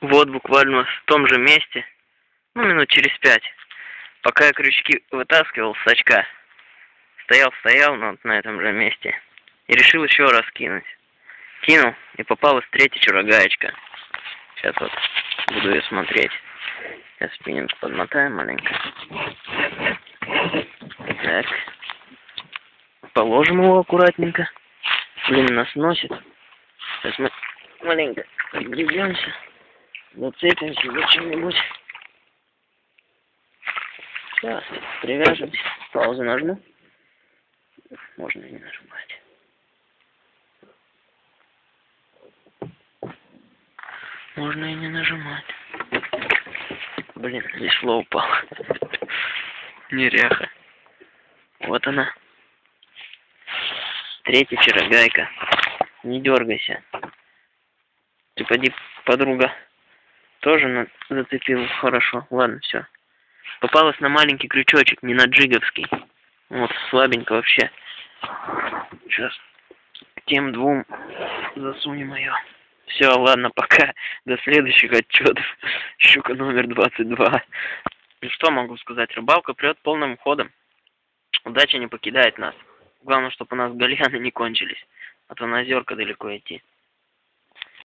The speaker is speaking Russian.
Вот буквально в том же месте, ну, минут через пять, пока я крючки вытаскивал с очка, стоял-стоял на, вот на этом же месте и решил еще раз кинуть. Кинул, и попалась третья чурагаечка. Сейчас вот буду ее смотреть. Сейчас спиннинг подмотаем маленько. Так. Положим его аккуратненько. Блин, нас носит. Сейчас мы маленько отгребемся. Зацепимся за чем-нибудь. Сейчас привяжемся. Паузу нажму. Можно и не нажимать. Можно и не нажимать. Блин, здесь фло упал. Неряха. Вот она. Третья чарогайка. Не дергайся. Ты поди, подруга, тоже на... зацепил хорошо. Ладно, все. Попалась на маленький крючочек, не на джиговский. Вот, слабенько вообще. Сейчас тем двум засунем ее. Все, ладно, пока. До следующих отчетов. Щука номер 22. Ну что могу сказать, рыбалка прет полным ходом. Удача не покидает нас. Главное, чтобы у нас гальяны не кончились. А то на озерка далеко идти.